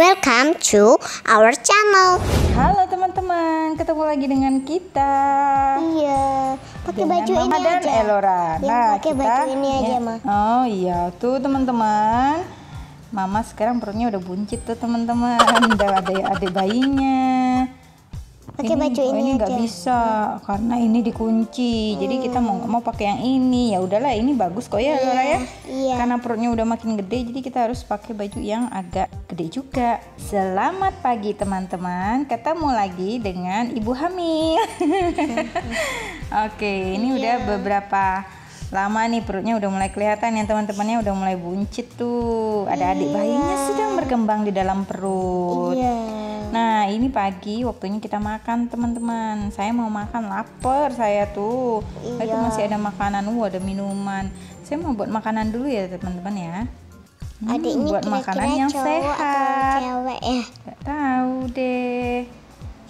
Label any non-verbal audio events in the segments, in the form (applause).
Welcome to our channel. Halo teman-teman, ketemu lagi dengan kita. Iya, pakai baju Mama ini dan aja. Elora. Yang pakai baju ini aja, Ma. Oh iya, tuh teman-teman. Mama sekarang perutnya udah buncit tuh teman-teman. (laughs) Udah ada ada bayinya. Pakai baju oh, ini nggak bisa karena ini dikunci. Jadi kita mau nggak mau pakai yang ini. Ya udahlah, ini bagus kok ya, Elora ya. iya. Karena perutnya udah makin gede, jadi kita harus pakai baju yang agak gede juga. Selamat pagi teman-teman, ketemu lagi dengan ibu hamil. (laughs) Oke, ini udah beberapa lama nih perutnya udah mulai kelihatan ya teman-temannya udah mulai buncit tuh. Ada adik bayinya sedang berkembang di dalam perut. Ini pagi waktunya kita makan, teman-teman. Saya mau makan, lapar saya tuh. Itu Iya. masih ada makanan, uh, ada minuman. Saya mau buat makanan dulu ya, teman-teman ya. Hmm, Adiknya buat kira-kira makanan yang cowok sehat. atau cewek ya? Gak tahu deh.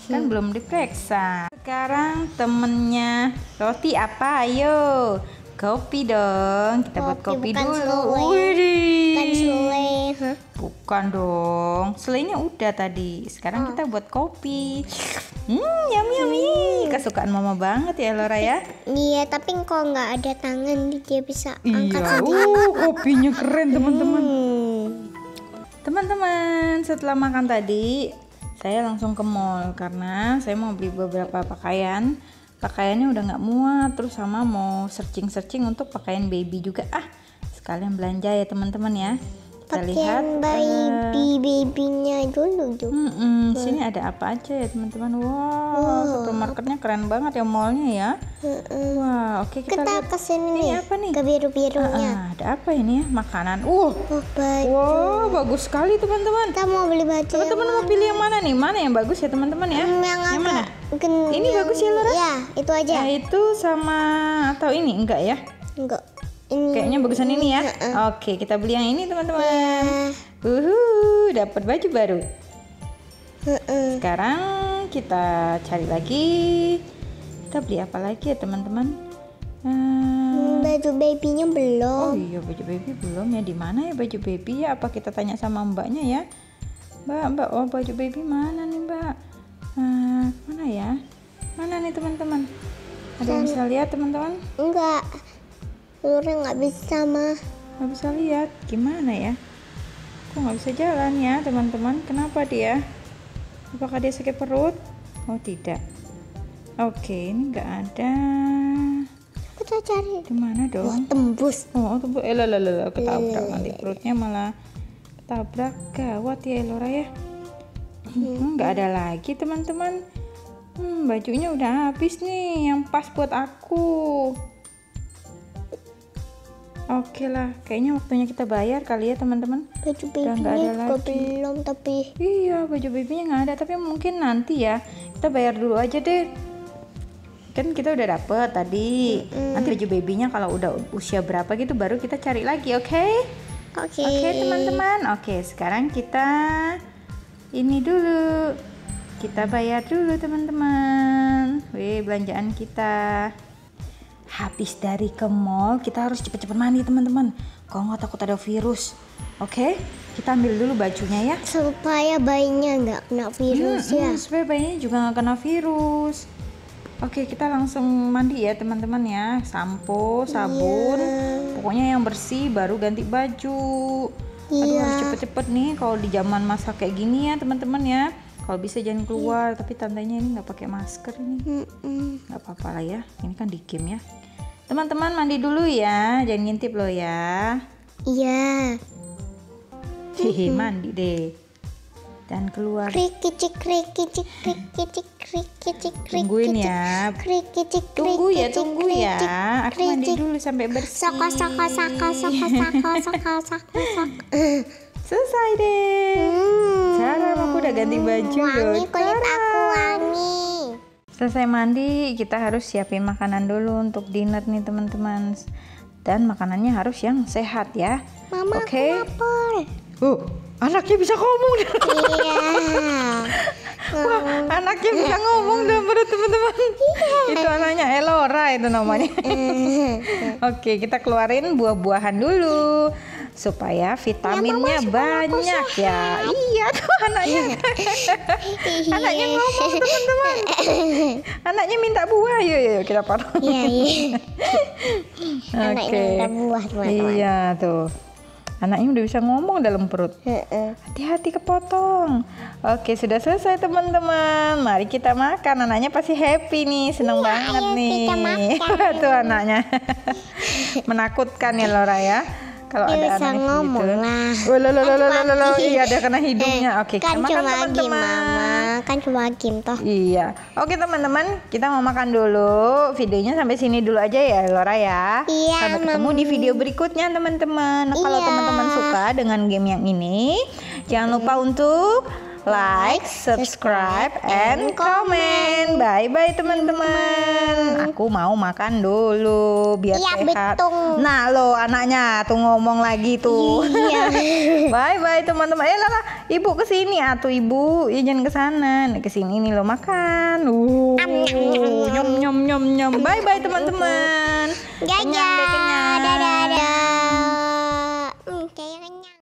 Kan belum diperiksa. Sekarang temennya roti apa? Ayo. Kopi dong. Kita buat Kopi, kopi bukan dulu. selai. Widih. Kan sule, hah? Bukan dong. Selainya udah tadi. Sekarang kita buat kopi. Hmm, yummy yummy. Kesukaan mama banget ya Laura ya. Iya, tapi kok nggak ada tangan dia bisa angkat Iya. Uh, kopinya keren teman-teman. Hmm. Teman-teman, setelah makan tadi, saya langsung ke mall karena saya mau beli beberapa pakaian. Pakaiannya udah nggak muat, terus sama mau searching-searching untuk pakaian baby juga. Ah, sekalian belanja ya teman-teman ya. Kita lihat. Pakaian baby babynya dulu dong. Mm-mm, sini ada apa aja ya teman-teman? Wow, supermarketnya keren banget ya mallnya ya. Heeh. Wah, oke kita, Kita lihat. ke sini Ini apa nih? ke biru-birunya. Ah, ada apa ini ya? Makanan. Uh, Oh, baik. wow, bagus sekali teman-teman. Kita mau beli baju Teman-teman mau pilih yang mana nih? Mana yang bagus ya teman-teman ya? Hmm, yang Yang mana? Ini yang- bagus ya, Laura? Ya, itu aja. Nah, itu sama atau ini enggak ya? Enggak. Ini Kayaknya bagusan ini ya. Oke, kita beli yang ini teman-teman. eh, Uhu, dapat baju baru. heeh. Sekarang kita cari lagi. Kita beli apa lagi ya teman-teman? Hmm, baju babynya oh belum. iya baju baby belum ya. Di mana ya baju baby ya? Apa kita tanya sama mbaknya ya? Mbak, mbak, oh baju baby mana nih mbak? Eh, mana ya? Mana nih teman-teman? Ada yang bisa lihat teman-teman? Enggak. Lura nggak bisa mah. Nggak bisa lihat. Gimana ya? Kok nggak bisa jalan ya teman-teman? Kenapa dia? Apakah dia sakit perut? Oh tidak. Oke, ini nggak ada. Kita cari. Di mana Wah, dong? tembus. Oh, tunggu. Eh, lah, ketabrak nanti perutnya malah ketabrak. Gawat ya, Elora ya. Hmm, nggak ada lagi, teman-teman. Hmm, bajunya udah habis nih, yang pas buat aku. Oke lah, kayaknya waktunya kita bayar kali ya, teman-teman. Baju Udah nggak ada juga lagi. belum tapi Iya, baju babynya nggak ada, tapi mungkin nanti ya. Kita bayar dulu aja deh. Kan kita udah dapet tadi. Nanti baju babynya kalau udah usia berapa gitu baru kita cari lagi, oke? Oke. Oke, teman-teman. Oke, sekarang kita ini dulu. Kita bayar dulu, teman-teman. Wih, belanjaan kita. Habis dari ke mall, kita harus cepet-cepet mandi, teman-teman. Kalau nggak takut ada virus. Oke, kita ambil dulu bajunya ya. Supaya bayinya nggak kena virus ya. Mm-mm, supaya bayinya juga nggak kena virus. Oke, kita langsung mandi ya teman-teman ya. Sampo, sabun, pokoknya yang bersih baru ganti baju. Aduh Iya. harus cepet-cepet nih kalau di zaman masa kayak gini ya teman-teman ya. Kalau bisa jangan keluar, tapi tantenya ini nggak pakai masker ini. Nggak apa-apa lah ya. Ini kan di game ya. Teman-teman mandi dulu ya, jangan ngintip loh ya. Iya. Hehe, mandi deh. Dan keluar. Tungguin ya. Tunggu ya, tunggu ya. Aku mandi dulu sampai bersih. (laughs) Selesai deh. Hmm. Sekarang aku udah ganti baju loh. Selesai mandi, kita harus siapin makanan dulu untuk dinner nih teman-teman. Dan makanannya harus yang sehat ya. Mama aku lapar. Oh, anaknya bisa ngomong. Iya. (laughs) Wah, anaknya bisa ngomong dalam perut teman-teman. Itu anaknya Elora itu namanya. (laughs) Oke, kita keluarin buah-buahan dulu. Supaya vitaminnya banyak ya. Iya tuh anaknya. (laughs) anaknya ngomong teman-teman. anaknya minta buah yuk yuk, kita potong. Iya, iya. (laughs) Anaknya Oke. minta buah, teman-teman. Iya tuh. Anaknya udah bisa ngomong dalam perut. Hati-hati kepotong. Oke, sudah selesai teman-teman. Mari kita makan. Anaknya pasti happy nih, seneng banget ayo nih. kita (laughs) makan. Tuh anaknya. Menakutkan ya Laura ya. Kalau ada bisa anak ngomong gitu. lah. Oh, lo, lo, lo, lo, lo. Iya, ada kena hidungnya. Eh, Oke, kan kita makan cuma game teman-teman. mama, kan cuma game toh. Iya. Oke teman-teman, kita mau makan dulu. Videonya sampai sini dulu aja ya Laura ya. Iya, Sampai ketemu di Mami. video berikutnya teman-teman. Nah, Kalau Iya. teman-teman suka dengan game yang ini, jangan lupa untuk like, subscribe, and comment. Bye bye teman-teman. Aku mau makan dulu biar Iya, sehat. betul. Nah lo anaknya tuh ngomong lagi tuh. Iya. (laughs) bye bye teman-teman. Eh Lala, ibu ke sini atuh ibu. Ya jangan ke sana. Nih, Ke sini nih lo makan. Uh, nyom nyom nyom nyom. Bye bye teman-teman. Kenyang.